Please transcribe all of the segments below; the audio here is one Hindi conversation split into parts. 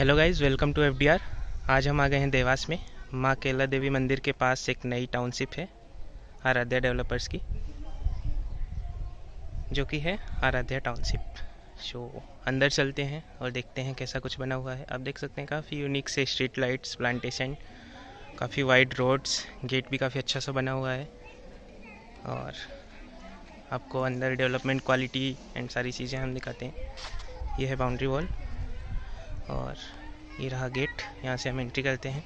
Hello guys welcome to FDR आज हम आ गए हैं देवास में। माँ केला देवी मंदिर के पास एक नई टाउनशिप है, आराध्या डेवलपर्स की, जो कि है आराध्या टाउनशिप सो अंदर चलते हैं और देखते हैं कैसा कुछ बना हुआ है। आप देख सकते हैं काफ़ी यूनिक से स्ट्रीट लाइट्स प्लांटेशन काफ़ी वाइड रोड्स गेट भी काफ़ी अच्छा सा बना हुआ है। और आपको अंदर डेवलपमेंट क्वालिटी एंड सारी चीज़ें हम दिखाते हैं। ये है बाउंड्री वॉल और ये रहा गेट, यहाँ से हम एंट्री करते हैं।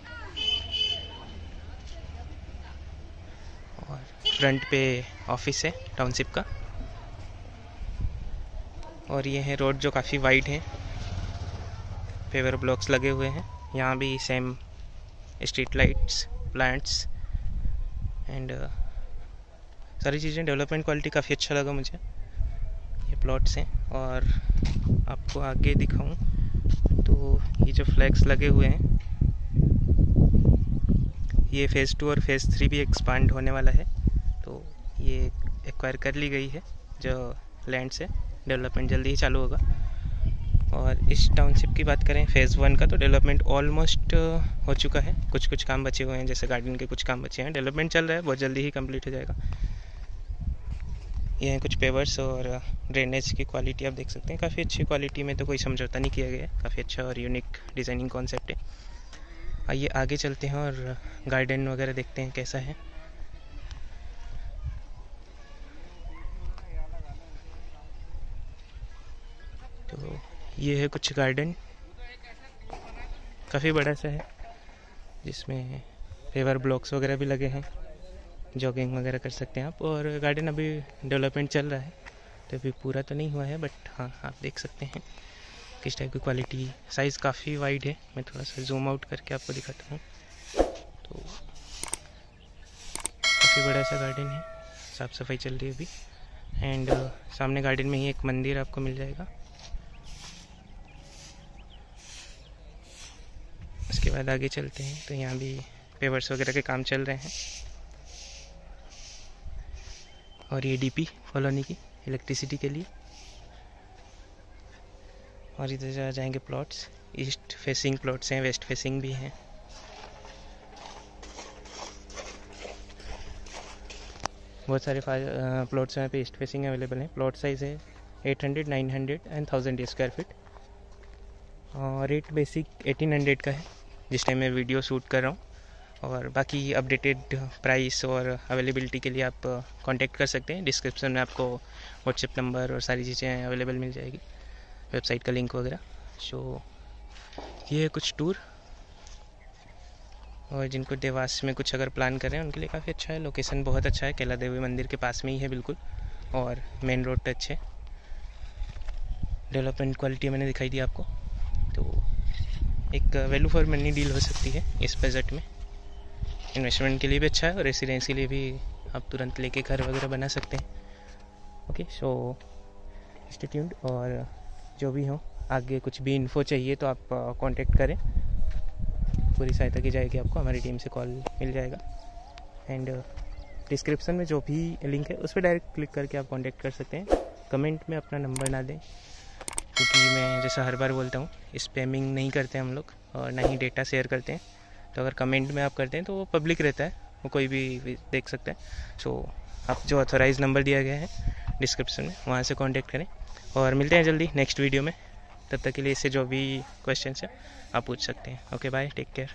और फ्रंट पे ऑफ़िस है टाउनशिप का। और ये है रोड जो काफ़ी वाइड है। फेवर ब्लॉक्स लगे हुए हैं। यहाँ भी same street lights plants and सारी चीज़ें डेवलपमेंट क्वालिटी काफ़ी अच्छा लगा मुझे। ये प्लॉट्स हैं और आपको आगे दिखाऊँ। ये जो फ्लैग्स लगे हुए हैं, ये फ़ेज़ टू और फ़ेज़ थ्री भी एक्सपांड होने वाला है। तो ये एक्वायर कर ली गई है, जो लैंड से डेवलपमेंट जल्दी ही चालू होगा। और इस टाउनशिप की बात करें फ़ेज़ वन का तो डेवलपमेंट ऑलमोस्ट हो चुका है। कुछ कुछ काम बचे हुए हैं, जैसे गार्डन के कुछ काम बचे हैं। डेवलपमेंट चल रहा है, बहुत जल्दी ही कंप्लीट हो जाएगा। ये हैं कुछ पेवर्स और ड्रेनेज की क्वालिटी आप देख सकते हैं। काफ़ी अच्छी क्वालिटी में तो कोई समझौता नहीं किया गया काफ़ी अच्छा और यूनिक डिज़ाइनिंग कॉन्सेप्ट है। आइए आगे चलते हैं और गार्डन वगैरह देखते हैं कैसा है। तो ये है कुछ गार्डन काफ़ी बड़ा सा है, जिसमें पेवर ब्लॉक्स वगैरह भी लगे हैं। जॉगिंग वगैरह कर सकते हैं आप। और गार्डन अभी डेवलपमेंट चल रहा है तो अभी पूरा तो नहीं हुआ है बट हाँ आप देख सकते हैं किस टाइप की क्वालिटी साइज़ काफ़ी वाइड है। मैं थोड़ा सा जूम आउट करके आपको दिखाता हूँ। तो काफ़ी बड़ा सा गार्डन है साफ़ सफ़ाई चल रही है अभी। एंड uh, सामने गार्डन में ही एक मंदिर आपको मिल जाएगा। उसके बाद आगे चलते हैं तो यहाँ भी पेवर्स वगैरह के काम चल रहे हैं। और ये डीपी कॉलोनी की इलेक्ट्रिसिटी के लिए। और इधर जा जाएँगे प्लॉट्स ईस्ट फेसिंग प्लॉट्स हैं वेस्ट फेसिंग भी हैं। बहुत सारे प्लॉट्स यहाँ पे ईस्ट फेसिंग अवेलेबल हैं। प्लॉट साइज़ है 800, 900 एंड 1000 स्क्वायर फीट और रेट बेसिक 1800 का है। जिस टाइम मैं वीडियो शूट कर रहा हूँ। और बाकी अपडेटेड प्राइस और अवेलेबिलिटी के लिए आप कांटेक्ट कर सकते हैं। डिस्क्रिप्शन में आपको व्हाट्सएप नंबर और सारी चीज़ें अवेलेबल मिल जाएगी। वेबसाइट का लिंक वगैरह। सो ये है कुछ टूर और जिनको देवास में कुछ अगर प्लान कर रहे हैं, उनके लिए काफ़ी अच्छा है। लोकेशन बहुत अच्छा है। कैला देवी मंदिर के पास में ही है बिल्कुल। और मेन रोड टच है डेवलपमेंट क्वालिटी मैंने दिखाई दी आपको। तो एक वैल्यू फॉर मनी डील हो सकती है इस बजट में। इन्वेस्टमेंट के लिए भी अच्छा है और रेसिडेंस के लिए भी आप तुरंत लेके घर वगैरह बना सकते हैं। ओके सो इंस्टीट्यूट और जो भी हो, आगे कुछ भी इन्फो चाहिए तो आप कांटेक्ट करें। पूरी सहायता की जाएगी आपको, हमारी टीम से कॉल मिल जाएगा। एंड डिस्क्रिप्शन में जो भी लिंक है, उस पर डायरेक्ट क्लिक करके आप कांटेक्ट कर सकते हैं। कमेंट में अपना नंबर ना दें, क्योंकि मैं जैसा हर बार बोलता हूँ स्पैमिंग नहीं करते हम लोग और ना ही डेटा शेयर करते हैं। तो अगर कमेंट में आप करते हैं तो वो पब्लिक रहता है। वो कोई भी देख सकता है। सो आप जो ऑथोराइज नंबर दिया गया है डिस्क्रिप्शन में, वहाँ से कॉन्टैक्ट करें। और मिलते हैं जल्दी नेक्स्ट वीडियो में। तब तक के लिए इससे जो भी क्वेश्चन है, आप पूछ सकते हैं। Okay bye take care